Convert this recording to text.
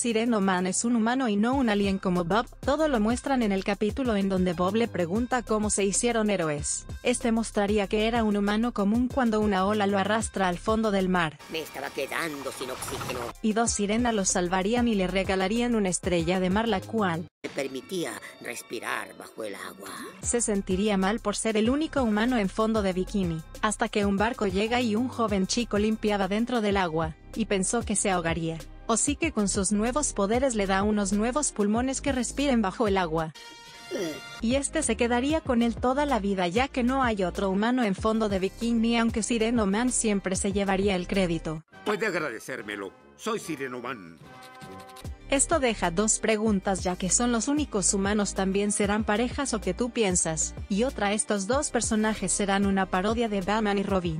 Sireno Man es un humano y no un alien como Bob, todo lo muestran en el capítulo en donde Bob le pregunta cómo se hicieron héroes. Este mostraría que era un humano común cuando una ola lo arrastra al fondo del mar. Me estaba quedando sin oxígeno. Y dos sirenas lo salvarían y le regalarían una estrella de mar la cual Me permitía respirar bajo el agua. se sentiría mal por ser el único humano en fondo de bikini, hasta que un barco llega y un joven chico limpiaba dentro del agua, y pensó que se ahogaría. O sí que con sus nuevos poderes le da unos nuevos pulmones que respiren bajo el agua. Y este se quedaría con él toda la vida ya que no hay otro humano en fondo de bikini aunque Sireno Man siempre se llevaría el crédito. Puede agradecérmelo. Soy Sirenoman. Esto deja dos preguntas ya que son los únicos humanos también serán parejas o que tú piensas, y otra estos dos personajes serán una parodia de Batman y Robin.